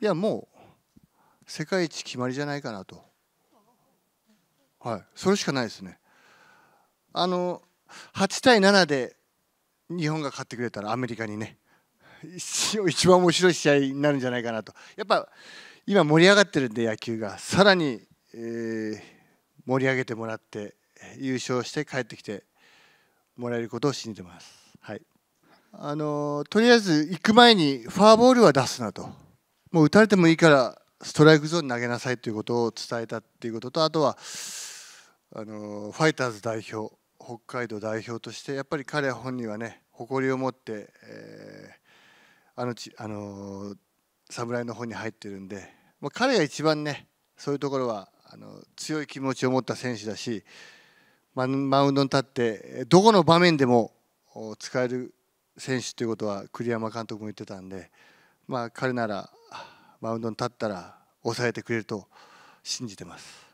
いやもう世界一決まりじゃないかなと、はい、それしかないですね。あの8対7で日本が勝ってくれたらアメリカにね一番面白い試合になるんじゃないかなと。やっぱ今盛り上がってるんで野球が。さらに、えー、盛り上げてもらって優勝して帰ってきてもらえることを信じてます。はい。あのとりあえず行く前にファーボールは出すなと。もう打たれてもいいからストライクゾーンに投げなさいということを伝えたっていうこととあとはあのファイターズ代表北海道代表としてやっぱり彼本人はね誇りを持って、えー、あのちあの侍の方に入ってるんで、まあ、彼が一番ねそういうところはあの強い気持ちを持った選手だしマウンドに立ってどこの場面でも使える選手ということは栗山監督も言ってたんで、まあ、彼ならマウンドに立ったら抑えてくれると信じてます。